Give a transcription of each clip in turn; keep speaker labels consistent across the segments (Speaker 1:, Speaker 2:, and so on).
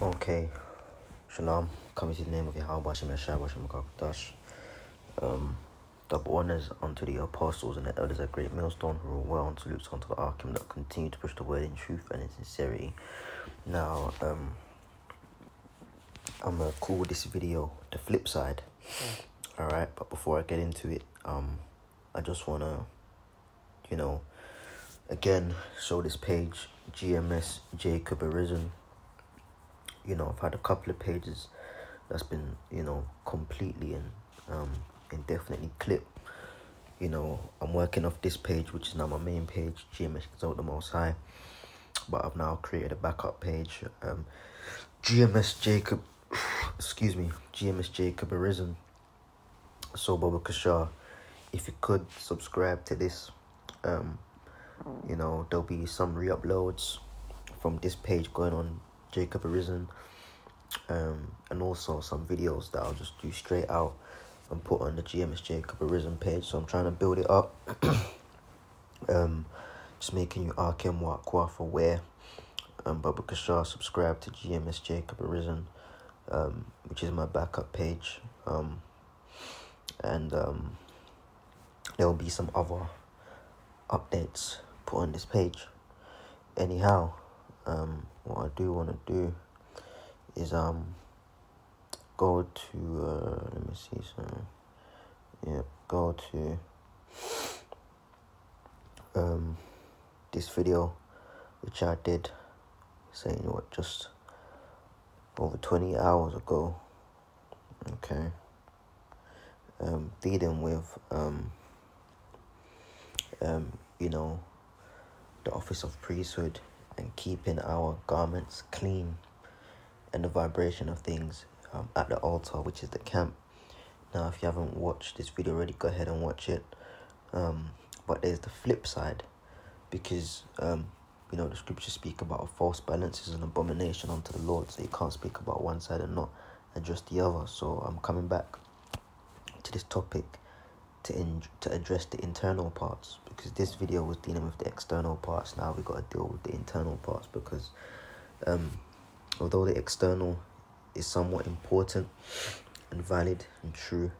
Speaker 1: Okay, Shalom, coming to the name of Yahweh Hashem Yeshua Hashem Kakadash. Um, the honors unto the apostles and the elders at Great Millstone who are well and salutes unto the Arkham that continue to push the word in truth and in sincerity. Now, um, I'm gonna call this video the flip side. Alright, but before I get into it, um, I just wanna, you know, again show this page GMS Jacob Arisen you know, I've had a couple of pages that's been, you know, completely and um, indefinitely clipped. You know, I'm working off this page, which is now my main page, GMS Exalt the Most High. But I've now created a backup page, um, GMS Jacob, excuse me, GMS Jacob Arisen. So, Baba Kashar, if you could subscribe to this, um, you know, there'll be some re uploads from this page going on Jacob Arisen, um, and also some videos that I'll just do straight out and put on the GMS Jacob Arisen page. So I'm trying to build it up. um, just making you Arkham Wakwaf aware. Um, Baba Kashar, subscribe to GMS Jacob Arisen, um, which is my backup page. Um, and um, there will be some other updates put on this page. Anyhow, um, what I do want to do is um go to uh, let me see some yeah go to um this video which I did saying what just over 20 hours ago okay? Um dealing with um um you know the office of priesthood and keeping our garments clean and the vibration of things um, at the altar, which is the camp. Now, if you haven't watched this video already, go ahead and watch it. Um, but there's the flip side because, um, you know, the scriptures speak about a false balance is an abomination unto the Lord. So you can't speak about one side and not address the other. So I'm coming back to this topic to in, to address the internal parts because this video was dealing with the external parts. Now we've got to deal with the internal parts because um, although the external is somewhat important and valid and true,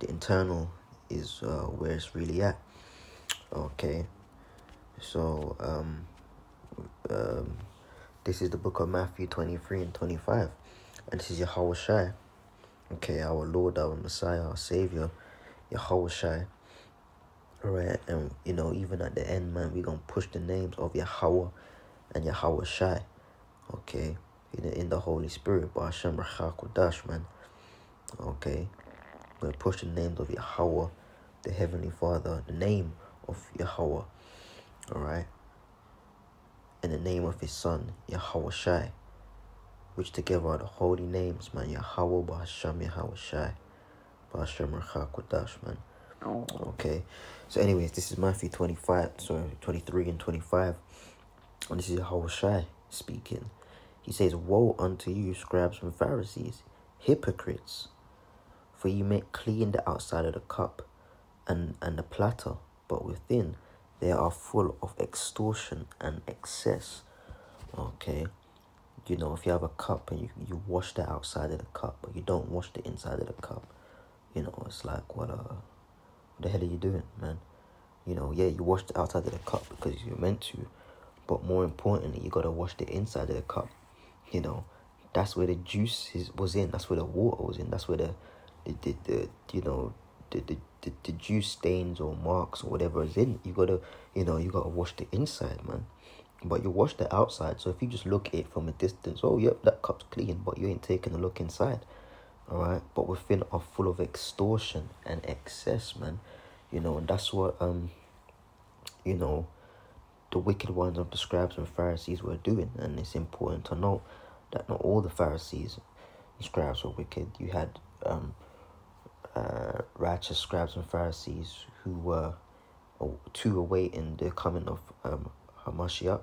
Speaker 1: the internal is uh, where it's really at. Okay, so um, um, this is the book of Matthew 23 and 25, and this is Yahweh Shai. Okay, our Lord, our Messiah, our Savior Yahweh Shai. Alright, and you know, even at the end, man, we're gonna push the names of Yahweh and Yahweh Shai. Okay, in the, in the Holy Spirit, by Hashem Kodash, man. Okay, we're gonna push the names of Yahweh, the Heavenly Father, the name of Yahweh. Alright, and the name of His Son, Yahweh Shai, which together are the holy names, man. Yahweh, Bahasham, Yahweh Shai. Man. Oh. Okay. So anyways, this is Matthew 25, sorry, 23 and 25. And this is Yahushai speaking. He says, Woe unto you, scribes and Pharisees, hypocrites! For you make clean the outside of the cup and, and the platter, but within they are full of extortion and excess. Okay. You know, if you have a cup and you, you wash the outside of the cup, but you don't wash the inside of the cup, you know, it's like, what, uh, what the hell are you doing, man? You know, yeah, you wash the outside of the cup because you're meant to, but more importantly, you gotta wash the inside of the cup. You know, that's where the juice is, was in. That's where the water was in. That's where the, the, the, the you know, the, the, the, the juice stains or marks or whatever is in. You gotta, you know, you gotta wash the inside, man. But you wash the outside. So if you just look at it from a distance, oh, yep, that cup's clean, but you ain't taking a look inside all right but within are full of extortion and excess man. You know and that's what um you know the wicked ones of the scribes and pharisees were doing. And it's important to note that not all the pharisees and scribes were wicked. You had um uh, righteous scribes and pharisees who were to awaiting the coming of um Hamashiach,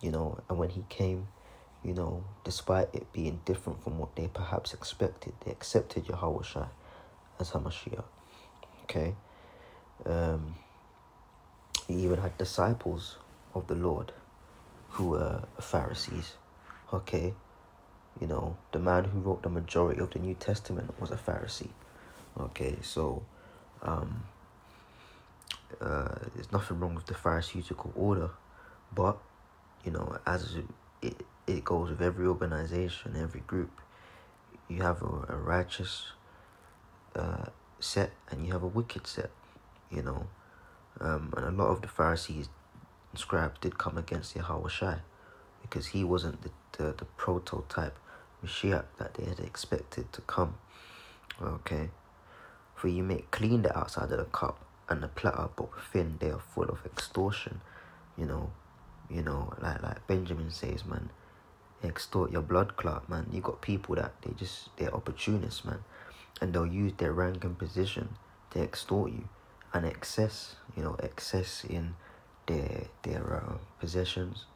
Speaker 1: you know. And when he came you know, despite it being different from what they perhaps expected, they accepted Yahweh Shai as Hamashiach. Okay? Um, he even had disciples of the Lord who were Pharisees. Okay? You know, the man who wrote the majority of the New Testament was a Pharisee. Okay, so um, uh, there's nothing wrong with the Pharisaical order, but you know, as it, it goes with every organization, every group, you have a, a righteous uh, set and you have a wicked set, you know. Um, and a lot of the Pharisees and scribes did come against Yahweh Shai because he wasn't the, the, the prototype Mashiach that they had expected to come. Okay. For you make clean the outside of the cup and the platter, but within they are full of extortion. You know, you know, like like Benjamin says, man, extort your blood clot, man. You got people that they just they're opportunists, man, and they'll use their rank and position to extort you, and excess, you know, excess in their their uh, possessions,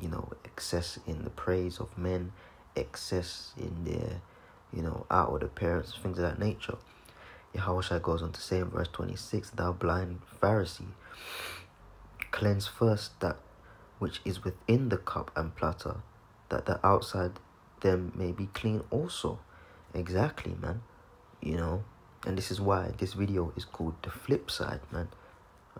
Speaker 1: you know, excess in the praise of men, excess in their, you know, outward appearance, things of that nature. Yahushua goes on to say in verse 26, Thou blind Pharisee, cleanse first that which is within the cup and platter, that the outside them may be clean also. Exactly, man. You know, and this is why this video is called the flip side, man.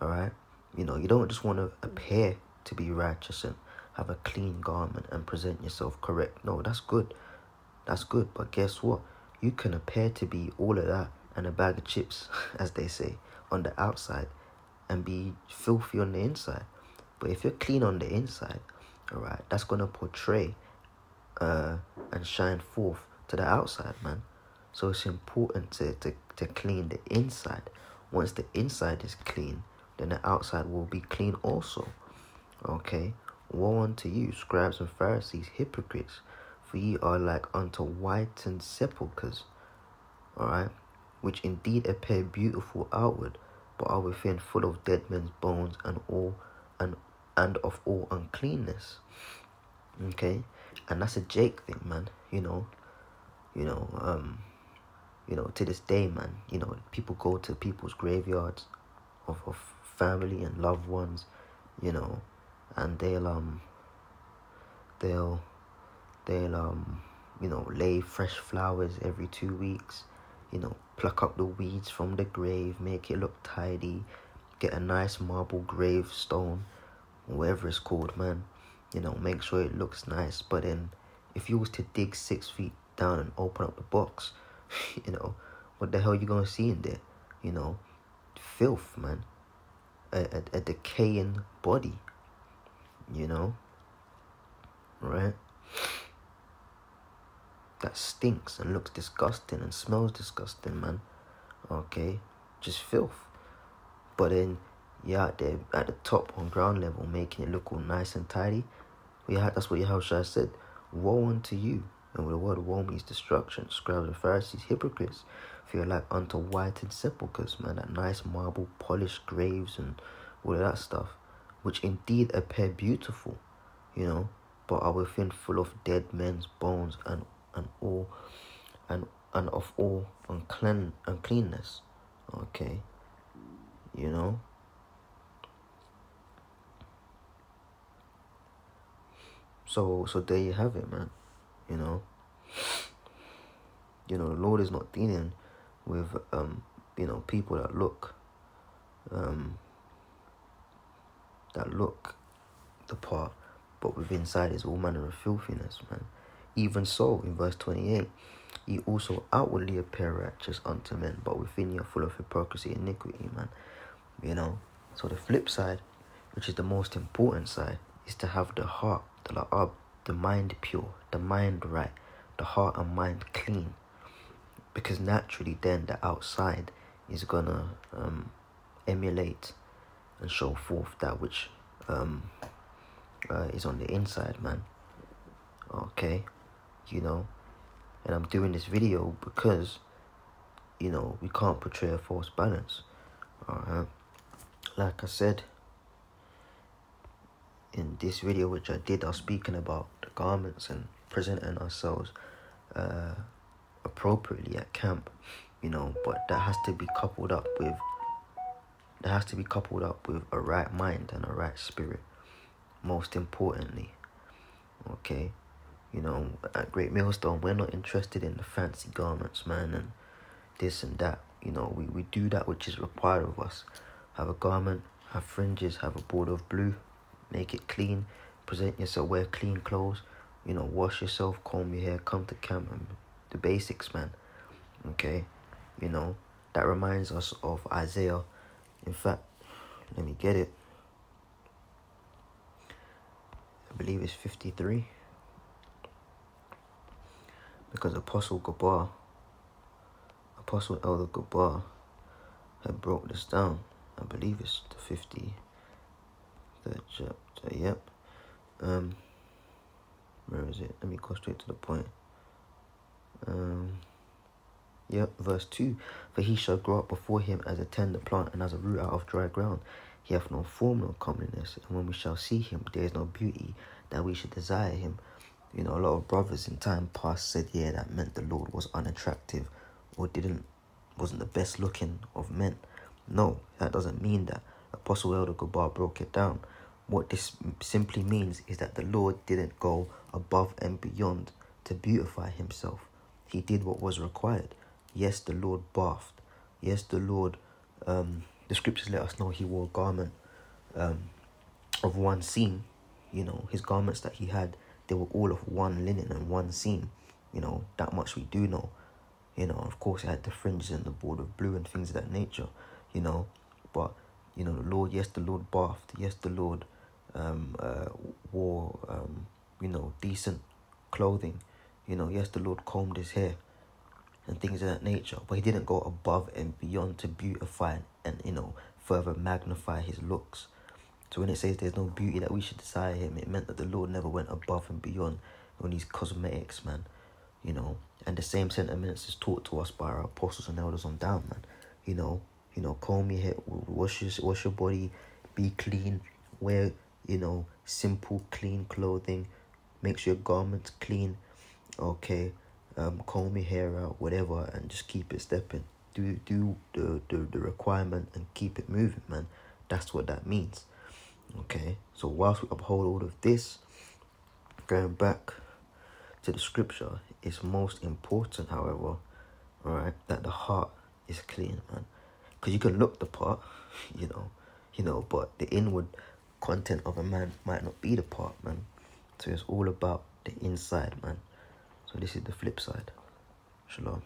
Speaker 1: Alright? You know, you don't just want to appear to be righteous and have a clean garment and present yourself correct. No, that's good. That's good. But guess what? You can appear to be all of that and a bag of chips, as they say, on the outside and be filthy on the inside. But if you're clean on the inside, all right, that's gonna portray uh, and shine forth to the outside, man. So it's important to, to, to clean the inside. Once the inside is clean, then the outside will be clean also. Okay? Woe unto you, scribes and Pharisees, hypocrites, for ye are like unto whitened sepulchres. Alright? Which indeed appear beautiful outward, but are within full of dead men's bones and all and of all uncleanness. Okay? And that's a Jake thing, man. You know. You know, um you know, to this day, man, you know, people go to people's graveyards of, of family and loved ones, you know, and they'll um they'll they'll um you know lay fresh flowers every two weeks, you know, pluck up the weeds from the grave, make it look tidy, get a nice marble gravestone whatever it's called, man. You know, make sure it looks nice. But then, if you was to dig six feet down and open up the box, you know, what the hell you gonna see in there? You know, filth, man. A, a, a decaying body. You know, right? That stinks and looks disgusting and smells disgusting, man. Okay, just filth. But then you're out there at the top on ground level, making it look all nice and tidy. Yeah, that's what Yahushua said. Woe unto you. And with the word woe means destruction. Scribes and Pharisees, hypocrites, feel like unto whitened sepulchres, man, that nice marble polished graves and all of that stuff, which indeed appear beautiful, you know, but are within full of dead men's bones and and all and and of all unclean uncleanness. Okay. You know? So so there you have it, man. You know. You know, the Lord is not dealing with um, you know, people that look um that look the part, but with inside is all manner of filthiness, man. Even so, in verse 28, ye also outwardly appear righteous unto men, but within you are full of hypocrisy and iniquity, man. You know? So the flip side, which is the most important side, is to have the heart the la'ab, the mind pure, the mind right, the heart and mind clean. Because naturally, then the outside is gonna um, emulate and show forth that which um, uh, is on the inside, man. Okay, you know, and I'm doing this video because you know we can't portray a false balance. Alright, like I said in this video which I did, I was speaking about the garments and presenting ourselves uh, appropriately at camp, you know, but that has to be coupled up with that has to be coupled up with a right mind and a right spirit. Most importantly, okay, You know, at Great Millstone, we're not interested in the fancy garments, man, and this and that. You know, we, we do that which is required of us. Have a garment, have fringes, have a border of blue, make it clean, present yourself, wear clean clothes, you know, wash yourself, comb your hair, come to camp, and the basics, man. Okay, you know, that reminds us of Isaiah. In fact, let me get it. I believe it's 53. Because Apostle Gabar, Apostle Elder Gabar, had broke this down. I believe it's the 53rd chapter. Yep. Um, where is it? Let me go straight to the point. Um, yep, verse 2 For he shall grow up before him as a tender plant and as a root out of dry ground. He hath no form nor comeliness, and when we shall see him, there is no beauty that we should desire him. You know, a lot of brothers in time past said, yeah, that meant the Lord was unattractive or didn't wasn't the best looking of men. No, that doesn't mean that. Apostle Elder Gabar broke it down. What this simply means is that the Lord didn't go above and beyond to beautify himself. He did what was required. Yes, the Lord bathed. Yes, the Lord, um, the scriptures let us know he wore a garment um, of one seam. You know, his garments that he had, they were all of one linen and one seam. You know, that much we do know. You know, of course, it had the fringes and the border of blue and things of that nature. You know, but, you know, the Lord, yes, the Lord bathed. Yes, the Lord um, uh, wore, um, you know, decent clothing. You know, yes, the Lord combed his hair and things of that nature, but he didn't go above and beyond to beautify and, you know, further magnify his looks. So when it says there's no beauty that we should desire him, it meant that the Lord never went above and beyond on these cosmetics, man. You know, and the same sentiments is taught to us by our apostles and elders on down, man. You know, you know, comb your hair, wash your, wash your body, be clean, wear you know, simple, clean clothing. Make sure your garments clean. Okay, um, comb your hair out, whatever, and just keep it stepping. Do do the, the the requirement and keep it moving, man. That's what that means. Okay, so whilst we uphold all of this, going back to the scripture, it's most important, however, right, that the heart is clean, man. Because you can look the part, you know, you know, but the inward content of a man might not be the part, man. So it's all about the inside, man. So this is the flip side. Shalom.